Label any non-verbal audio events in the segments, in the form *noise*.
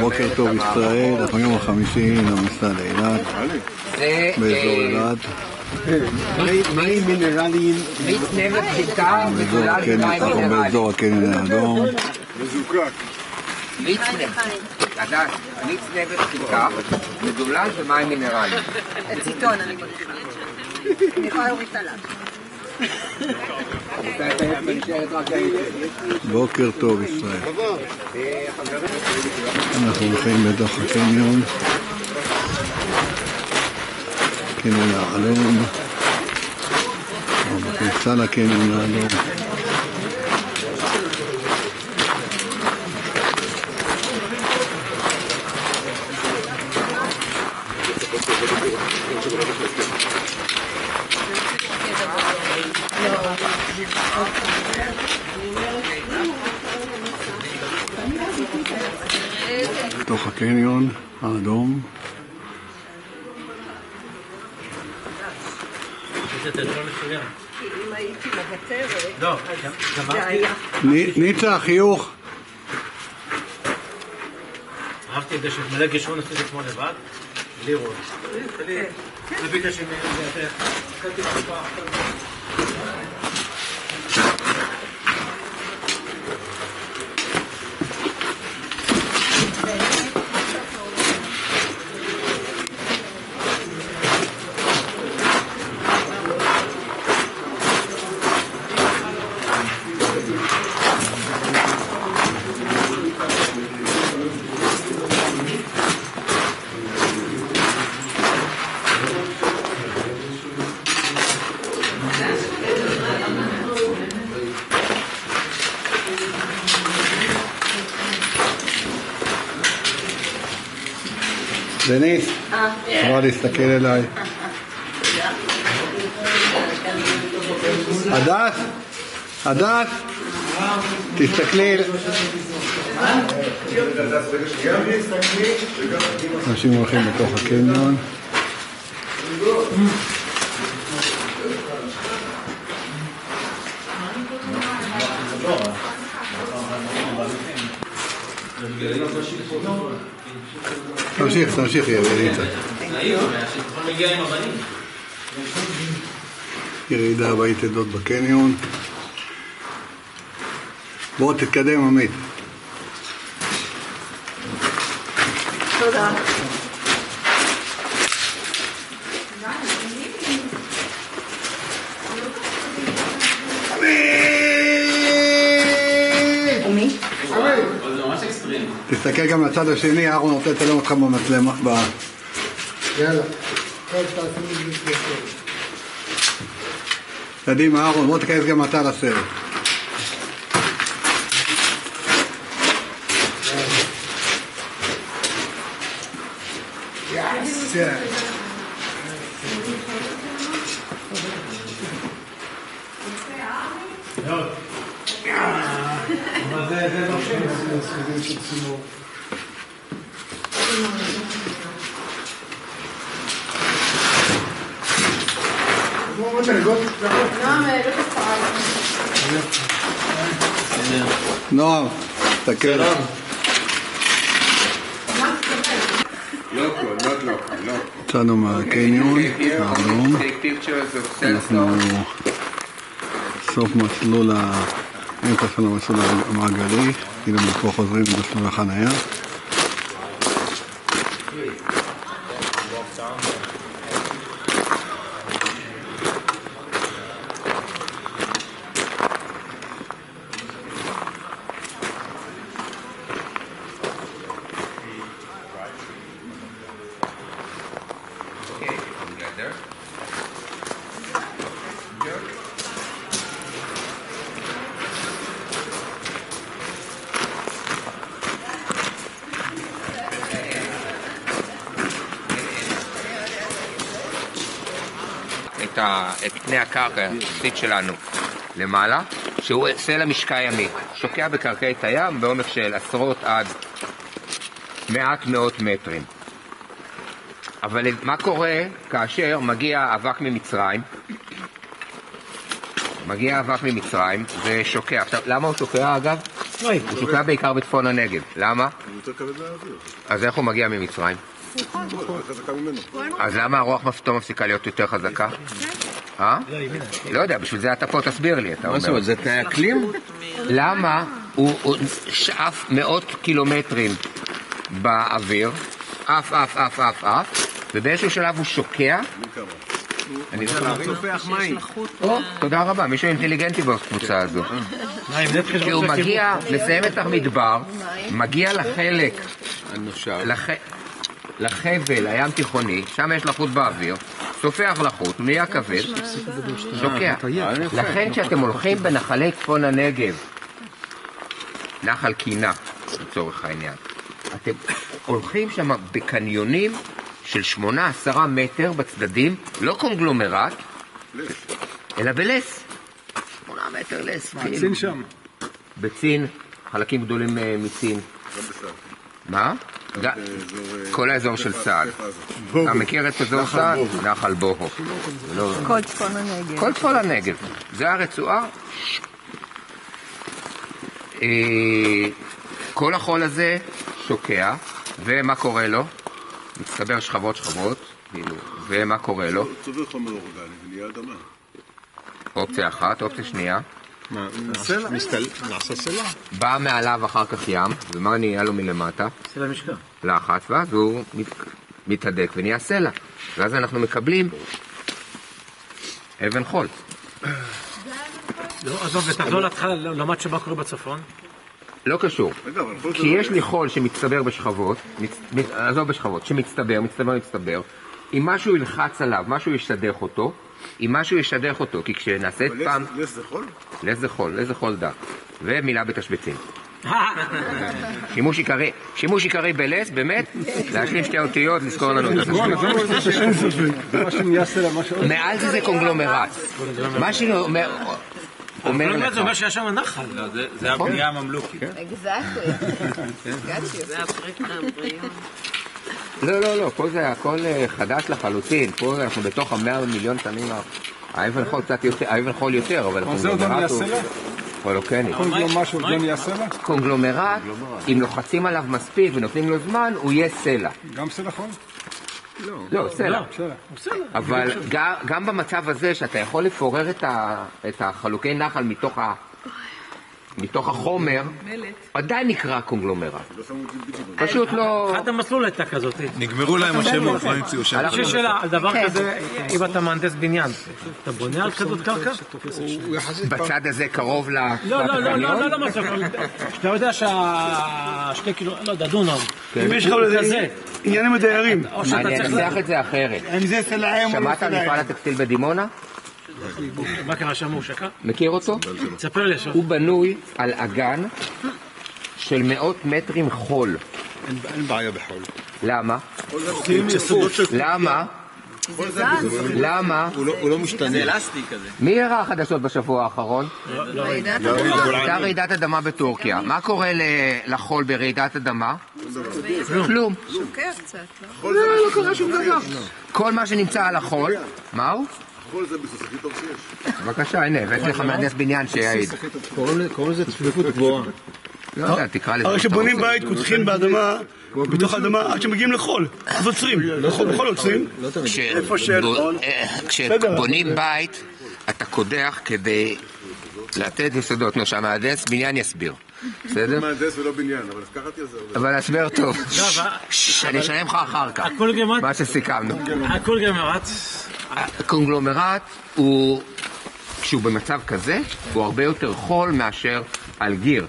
בוקר את טוב. ישראל, אנחנו יום החמישי למסע לאילת, זה באזור אה, אילת, מים מינרליים מיץ נמר חיטה באזור הקניון, האדום, מיץ נמר, לדעת, מיץ נמר חיטה מדולל במים מינרליים. ציטון אני מרגישה. אני יכולה להוריד את הלב. בוקר טוב ישראל. אנחנו הולכים בתוך הקניון, קניון האדום, או בכניסה לקניון האדום. בתוך הקניון האדום. לא, ניצה, חיוך. אהבתי את זה שמלא גישרון עשיתי אתמול לבד, בלי רול. זה בגלל. דניס, יכולה להסתכל אליי. הדס, הדס, תסתכלי. אנשים הולכים בתוך הקניון. תמשיך, תמשיך, ירידה. ירידה ביתדות בקניון. בוא תתקדם עמית. תודה. תסתכל גם לצד השני, אהרון רוצה לצלם אותך במצלמה. ב... יאללה. טוב, תעשו לי בסדר. קדימה, אהרון, בוא תיכנס גם אתה לסרט. נועם, תסתכל. יצאנו מהקניון האדום, אנחנו סוף מסלול, האמצע של המסלול המעגלי, כאילו מפה חוזרים למסלול החנייה. את, ה, את פני הקרקע היחסית שלנו למעלה, שהוא סלע משקע ימי, שוקע בקרקעית הים בעומק של עשרות עד מעט מאות מטרים. אבל מה קורה כאשר מגיע אבק ממצרים? מגיע אבק ממצרים ושוקע. עכשיו, למה הוא שוקע אגב? אוי, הוא שוקע בעיקר בצפון הנגב. למה? אז איך הוא מגיע ממצרים? ממנו. אז למה הרוח פתאום מפסיקה להיות יותר חזקה? אה? לא יודע, בשביל זה אתה פה, תסביר לי, אתה אומר. זה תנאי אקלים? למה הוא שאף מאות קילומטרים באוויר, עף, עף, עף, עף, עף, ובאיזשהו שלב הוא שוקע? אני לא. צופח מים. או, תודה רבה, מישהו אינטליגנטי בקבוצה הזו. מים נפש כי הוא מגיע, מסיים את המדבר, מגיע לחלק. לחבל הים תיכוני, שם יש לחות באוויר, סופח לחות, נהיה כבד, שוקע. לכן כשאתם הולכים בנחלי צפון הנגב, נחל קינה לצורך העניין, אתם הולכים שם בקניונים של 8-10 מטר בצדדים, לא קונגלומרט, אלא בלס. 8 מטר לס, כאילו. צין שם. בצין, חלקים גדולים אה, מצין. מה? כל האזור של סעד. אתה מכיר את אזור סעד? נחל בוהו. לא- כל צפון הנגב. כל צפון הנגב. זה הרצועה. אה, כל החול הזה שוקע, ומה קורה לו? מצטבר שכבות שכבות, כאילו, ומה קורה לו? צובר חומר אורגני ונהיה אדמה. אופציה אחת, אופציה שנייה. נעשה סלע. בא מעליו אחר כך ים, ומה נהיה לו מלמטה? של המשקע. לחץ, ואז הוא מת, מתהדק ונהיה סלע. ואז אנחנו מקבלים אבן חול. לא, עזוב, ותחזור להתחלה, למד שמה קורה בצפון. לא קשור. כי לא- יש לי חול שמצטבר בשכבות. עזוב בשכבות, שמצטבר, מצטבר, מצטבר. אם משהו ילחץ עליו, משהו ישדך אותו, אם משהו ישדך אותו, כי כשנעשית פעם... לס- זה חול? לס זה חול, לס זה חול דק. ומילה בתשבצים. שימוש עיקרי, שימוש עיקרי בלס, באמת, להשלים שתי אותיות, לזכור לנו את זה. זה סלע, מה ש... מעל זה זה קונגלומרט. מה שאומר אומר לך, זה אומר שהיה שם נחל. זה הבנייה הממלוכית. Exactly. זה הפריק מהבריאות. לא, לא, לא, פה זה הכל אה, חדש לחלוטין, פה אנחנו בתוך המאה מיליון שנים, ה- האבן חול קצת יותר, האבן חול יותר, אבל לא הוא סלע? הולוקני. כל יום משהו עוד לא נהיה סלע? קונגלומרט, אם לוחצים עליו מספיק ונותנים לו זמן, הוא יהיה סלע. גם סלע חול? לא, סלע. סלע. אבל גם- גם במצב הזה, שאתה יכול לפורר את החלוקי נחל מתוך ה... מתוך החומר, עדיין נקרא קונגלומרט. פשוט לא... אחת המסלול הייתה כזאת. נגמרו להם השמות, לא המציאו שם. יש לי שאלה על דבר כן. כזה, אם אתה מהנדס בניין, אתה בונה על כזאת קרקע? בצד הזה קרוב ל... לא, לא, לא, לא, לא, לא, מצב. שאתה יודע שהשתי קילו, לא יודע, דונם. אם יש לך לזה כזה. עניינים שאתה אני. אנסח את זה אחרת. לא שמעת על מפעל. הטקסטיל בדימונה? מה קרה שם הוא שקע? מכיר אותו? תספר לי עכשיו. הוא בנוי על אגן של מאות מטרים חול. אין בעיה בחול. למה? למה? למה? הוא לא משתנה. זה אלסטי כזה. מי הראה חדשות בשבוע האחרון? הייתה רעידת אדמה בטורקיה. מה קורה לחול ברעידת אדמה? כלום. שוקע קצת, לא? לא, לא קרה שום דבר. כל מה שנמצא על החול, מה הוא? חול זה ביסוס הכי טוב שיש. בבקשה, הנה, הבאתי לך מהנדס בניין שיעיד. קוראים לזה צפיפות גבוהה. לא יודע, תקרא לזה. הרי כשבונים. בית קודחים באדמה, בתוך האדמה, עד שמגיעים לחול. אז עוצרים. לחול עוצרים. כשבונים בית, אתה קודח כדי לתת יסודות. נו, שהמהנדס בניין יסביר. בסדר? מהנדס ולא בניין, אבל קראתי על זה הרבה. אבל הסבר טוב. ששש, אני אשלם לך אחר כך. הכל גמרת? מה שסיכמנו. הכל גמרת. הקונגלומרט הוא, כשהוא במצב כזה, הוא הרבה יותר חול מאשר על גיר.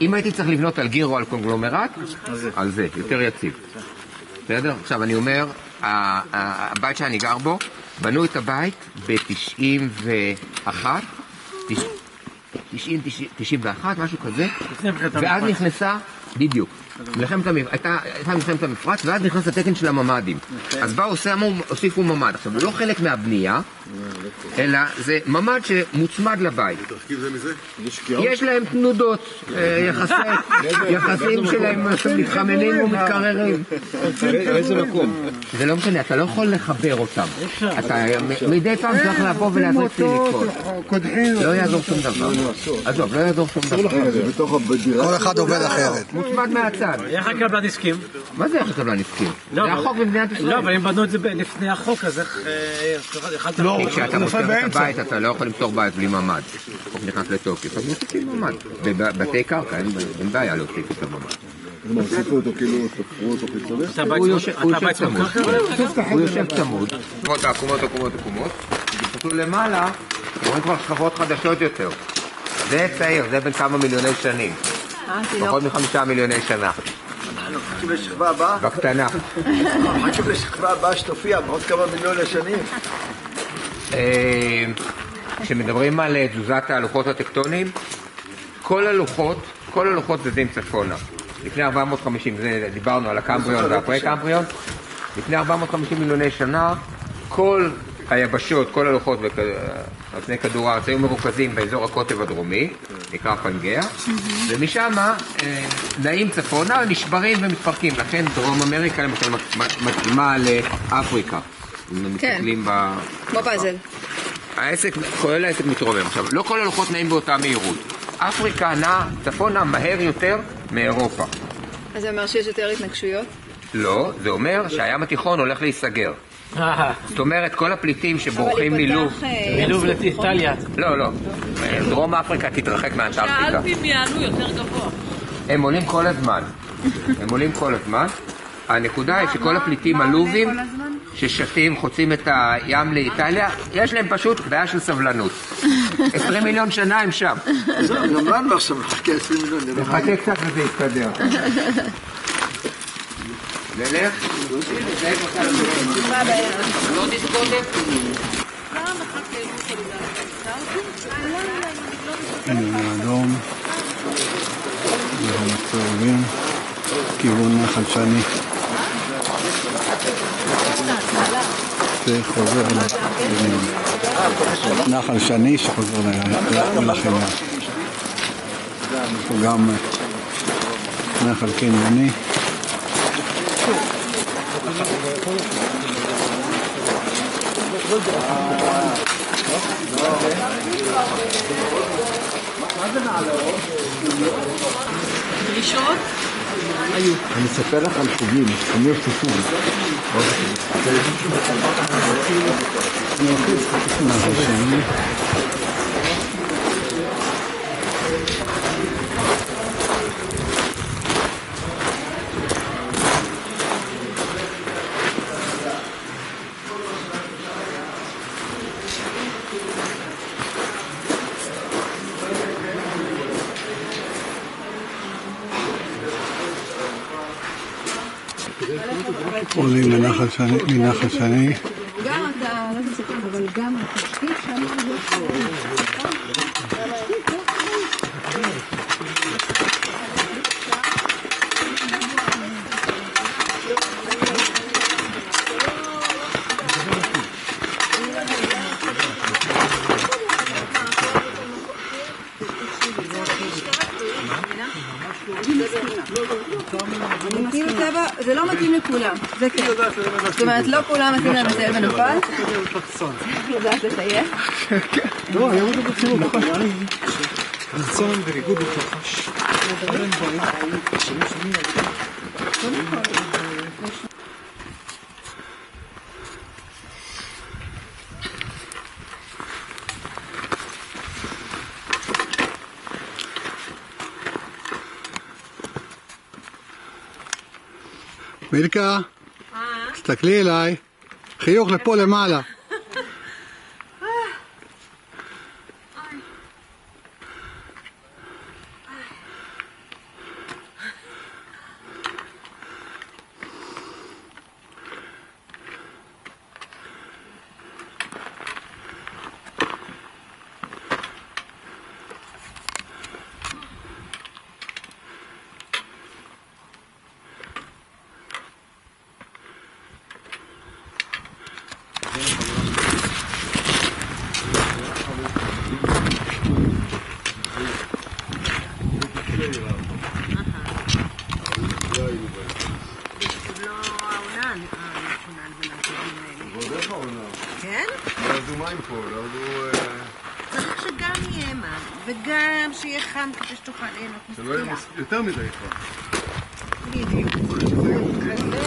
אם הייתי צריך לבנות על גיר או על קונגלומרט, על זה, יותר יציב. בסדר? עכשיו אני אומר, הבית שאני גר בו, בנו את הבית ב-91, 90, 91, משהו כזה, ואז. נכנסה, בדיוק, מלחמת המפרץ, הייתה הייתה מלחמת המפרץ, ואז נכנס התקן של הממ"דים. אז באו, שמו, הוסיפו ממ"ד. עכשיו, זה לא חלק מהבנייה, אלא זה ממ"ד שמוצמד לבית. יש להם תנודות, אה, יחסי- *laughs* יחסים שלהם מתחממים ומתקררים. באיזה מקום? זה לא משנה, אתה לא יכול לחבר אותם. אתה מדי פעם צריך לבוא ולהזריק סיליקון. לא יעזור שום דבר. עזוב, לא יעזור שום דבר. כל אחד עובד אחרת. מוצמד מהצד. איך הקבלן הסכים? מה זה איך הקבלן הסכים? לא, זה החוק במדינת לא, ישראל. אבל הם בנו את זה ב- לפני החוק, אז איך אה. לא, כשאתה מוסר את. הבית, אתה לא יכול למסור בית בלי ממ"ד. החוק נכנס לתוקף, אז מוסיפים ממ"ד. בבתי קרקע אין בעיה להוסיף את הממ"ד. הם הוסיפו אותו כאילו, תפרו אותו חיצוני? אתה בית הוא צמוד- יושב- הוא אתה יושב צמוד צמוד. קרקע? הוא יושב צמוד. עקומות, עקומות, עקומות, עקומות. תסתכלו למעלה, רואים כבר שכבות חדשות יותר. זה צעיר, זה בין כמה מיליוני שנים. תינוק. פחות מחמישה מיליוני שנה. מחכים לשכבה הבאה, בקטנה. מחכים לשכבה הבאה שתופיע בעוד כמה מיליוני שנים. אה, כשמדברים על אה, תזוזת הלוחות הטקטוניים, כל הלוחות, כל הלוחות זזים צפונה. לפני 450, זה, דיברנו על הקמבריון והפרה קמבריון, לפני 450 מיליוני שנה, כל היבשות, כל הלוחות על פני כדור הארץ היו מרוכזים באזור הקוטב הדרומי, נקרא פנגea, ומשם אה, נעים צפונה, נשברים ומתפרקים. לכן דרום אמריקה למשל מתאימה לאפריקה. כן. כמו פאזל. העסק, כולל העסק מתרומם. עכשיו, לא כל הלוחות נעים באותה מהירות. אפריקה נעה צפונה מהר יותר מאירופה. אז זה אומר שיש יותר התנגשויות? לא, זה אומר שהים התיכון הולך להיסגר. זאת אומרת, כל הפליטים שבורחים מלוב... אה, מלוב לאיטליה. לא, לא. דרום אפריקה תתרחק מאנטארקטיקה. שהאלפים יעלו יותר גבוה. הם עולים כל הזמן. הם עולים כל הזמן. הנקודה היא שכל הפליטים הלובים ששטים, חוצים את הים לאיטליה, יש להם פשוט בעיה של סבלנות. 20 מיליון שנה הם שם. גם לנו עכשיו נחכה 20 מיליון. נחכה קצת וזה יסתדר. *laughs* נלך? הנה האדום, כיוון. זה חוזר נחל שני שחוזר ל- לחייה. פה גם נחל קניוני. אני אספר לך על חוגים, אני אוהב סיפור. נחל שני. עולים מנחל שני. גם אתה, לא תספר, אבל גם התשתית שם מתאים צבע, זה לא מתאים לכולם, זה כן. זאת אומרת, לא כולם מתאים להם לטייל בנפאל. צריך לדעת לטייל. וריגוד ותחש. מילקה, תסתכלי אליי. חיוך לפה למעלה. מים פה, לנו... אה, צריך שגם יהיה מים, וגם שיהיה חם כדי שתוכל ליהנות שלא יהיה יותר מדי חם. בדיוק.